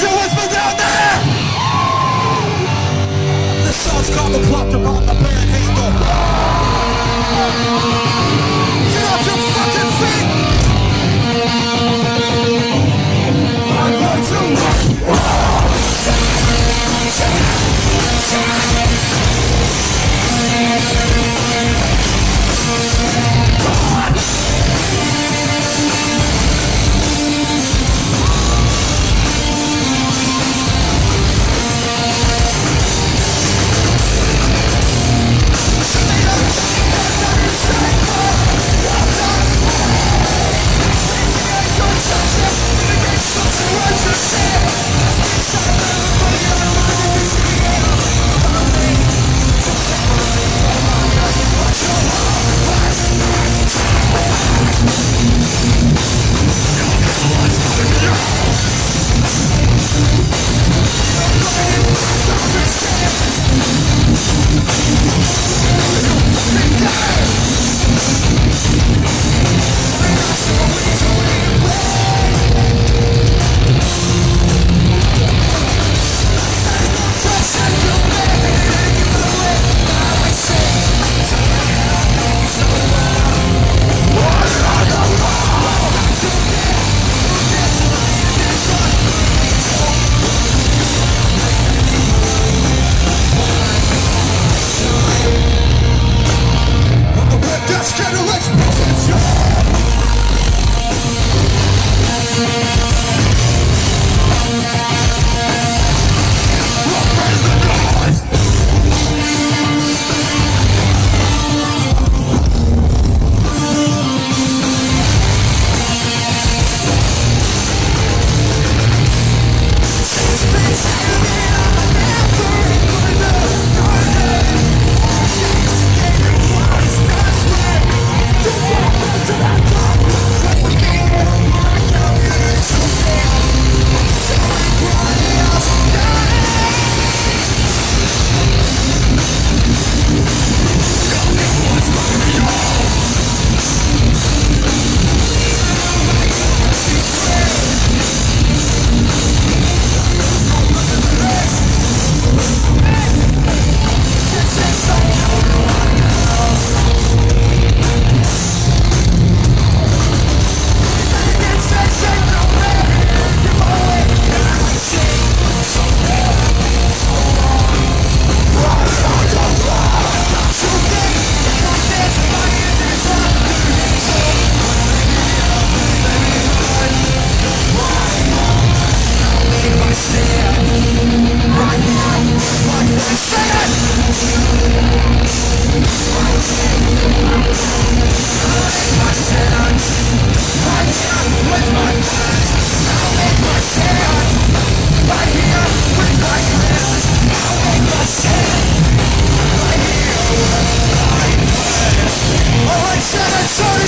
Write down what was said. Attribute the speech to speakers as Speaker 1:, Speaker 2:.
Speaker 1: Your husband down there! This song's called The Plot About the Panhandle. Brasil, Brasil, Brasil. Send it, send